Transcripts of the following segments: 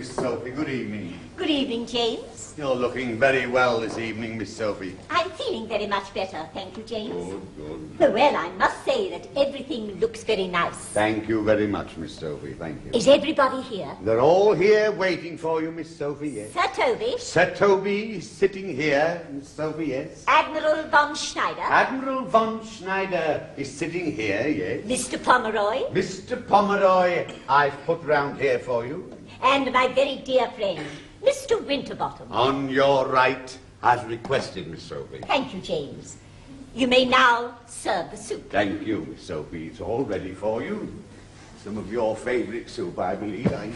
Miss Sophie. Good evening. Good evening, James. You're looking very well this evening, Miss Sophie. Feeling very much better, thank you, James. Good, good. Well, I must say that everything looks very nice. Thank you very much, Miss Sophie. Thank you. Is everybody here? They're all here waiting for you, Miss Sophie, yes. Sir Toby, Sir Toby is sitting here, Miss Sophie, yes. Admiral von Schneider, Admiral von Schneider is sitting here, yes. Mr. Pomeroy, Mr. Pomeroy, I've put round here for you. and my very dear friend, Mr. Winterbottom. On your right, as requested, Miss Sophie. Thank you, James. You may now serve the soup. Thank you, Miss Sophie. It's all ready for you. Some of your favourite soup, I believe. I...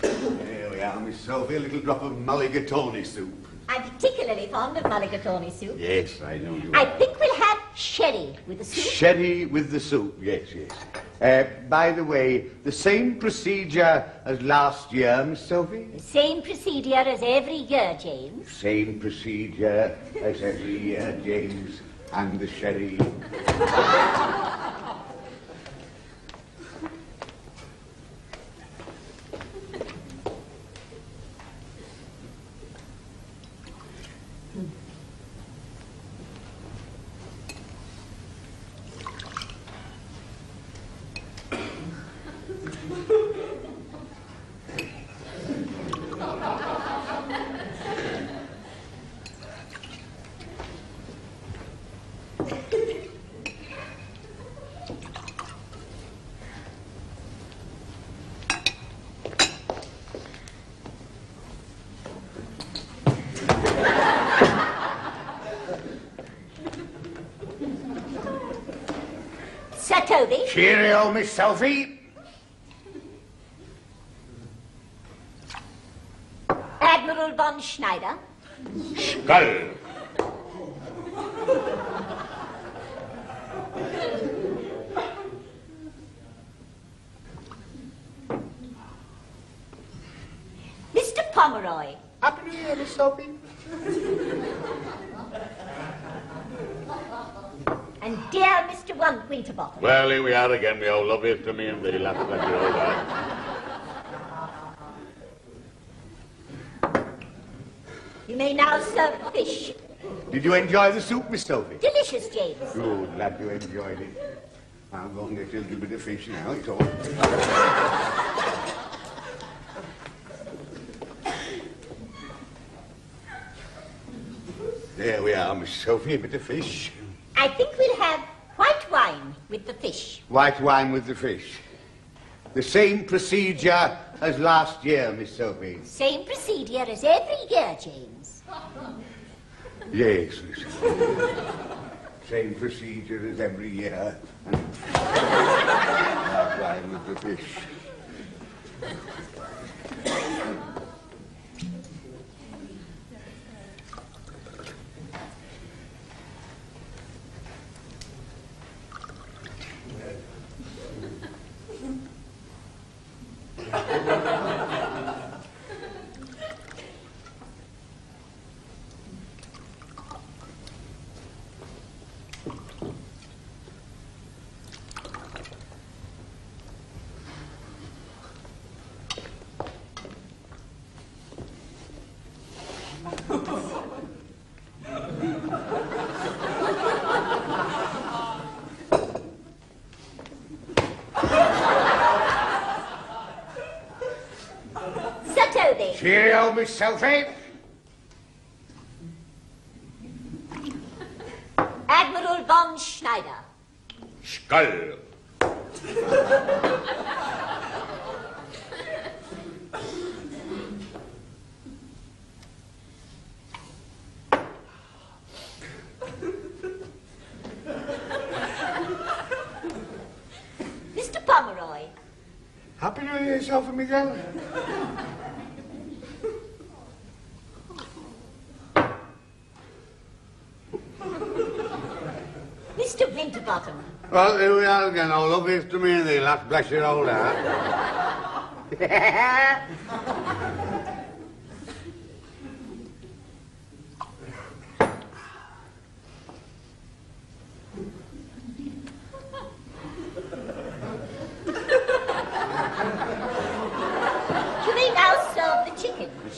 There we are, Miss Sophie. A little drop of mulligatawny soup. I'm particularly fond of mulligatawny soup. Yes, I know you I are. think we'll have sherry with the soup. Sherry with the soup, yes, yes. Uh, by the way, the same procedure as last year, Miss Sophie? The same procedure as every year, James. Same procedure as every year, James, and the sherry. Sir Toby, Cheerio, Miss Sophie. Admiral von Schneider, Skål. Mr. Pomeroy, Happy New Year, Miss Sophie. and dear Mr. One Winterbottom. Well, here we are again, the old loveliest to me and the last like your old eye. You may now serve fish. Did you enjoy the soup, Miss Sophie? Delicious, James. Good, glad you enjoyed it. I'm going to get a little bit of fish now, it's all. There we are, Miss Sophie, a bit of fish. I think we'll have white wine with the fish. White wine with the fish. The same procedure as last year, Miss Sophie. Same procedure as every year, James. Yes, Miss Sophie. Same procedure as every year. White wine with the fish. Sir Toby, Cheerio, Miss Sophie. Admiral von Schneider, Skål. Mr. Pomeroy, Happy New Year, Sophie Miguel. Well, here we are ar all up beth dwi'n and i last bless your old heart.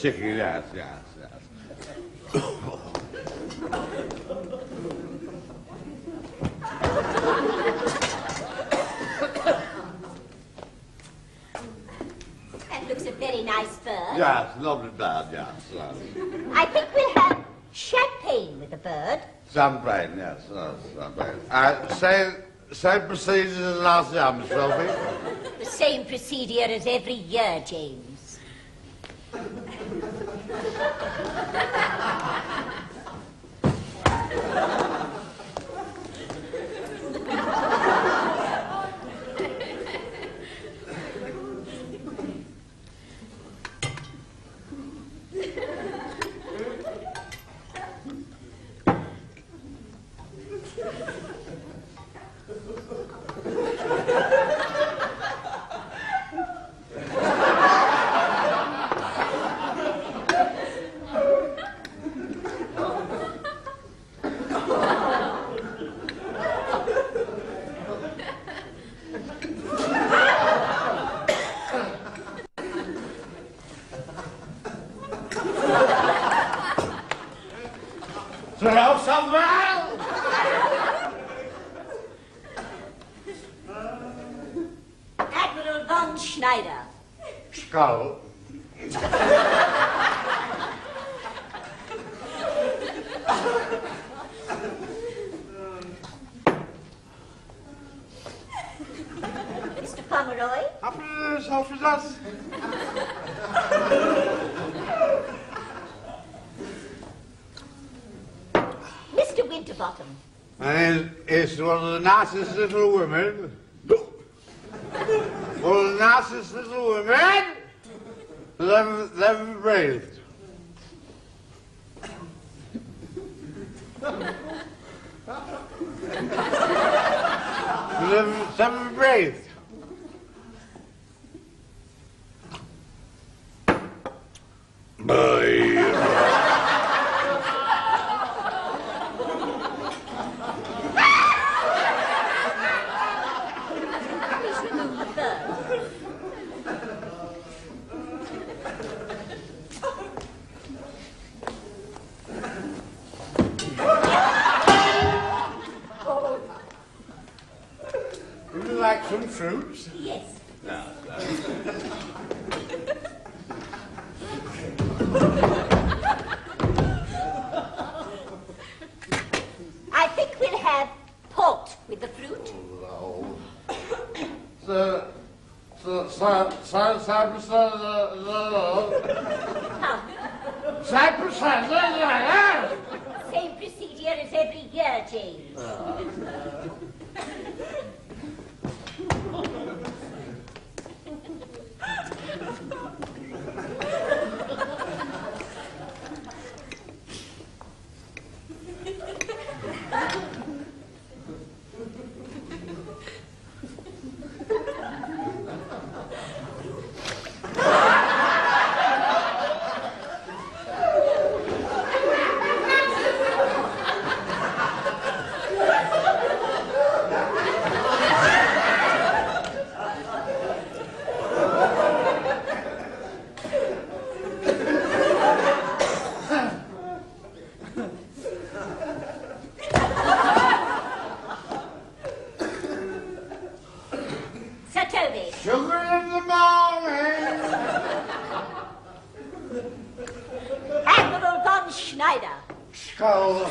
chicken, yes, yes. Not bad, yes, yes. I think we'll have champagne with the bird. Champagne, yes, yes, champagne. Uh, same, same procedure as last year, Miss Sophie. The same procedure as every year, James. Throw some well! Schneider. Skål. Mr. Pomeroy. Happy sausages. Mr. Winterbottom. And it's one of the nicest little women. The nicest little women that ever, that ever breathed. That ever, fruits? Yes. I think we'll have port with the fruit. No. So, so, so, so, Cyprus, uh, no, Huh. Cyprus, uh, no, Same procedure as every year, James. Sir Toby. Sugar in the morning. Admiral von Schneider. Skål.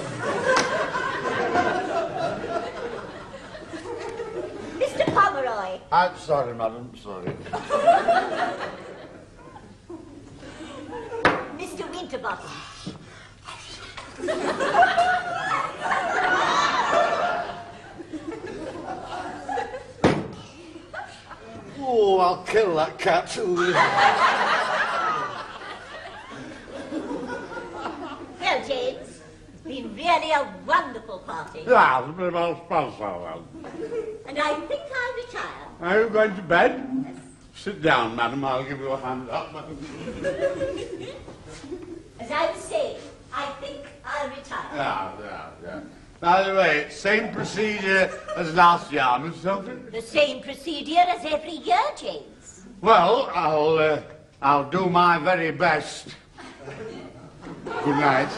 Mr. Pomeroy. I'm sorry, madam, sorry. Mr. Winterbottom. Oh, I'll kill that cat. Well, James, it's been really a wonderful party. Yeah, it's been about sponsor. And I think I'll retire. Are you going to bed? Sit down, madam. I'll give you a hand up. As I was saying, I think I'll retire. Yeah, yeah, yeah. By the way, same procedure as last year, Miss Sophie? The same procedure as every year, James. Well, I'll, uh, I'll do my very best Good night.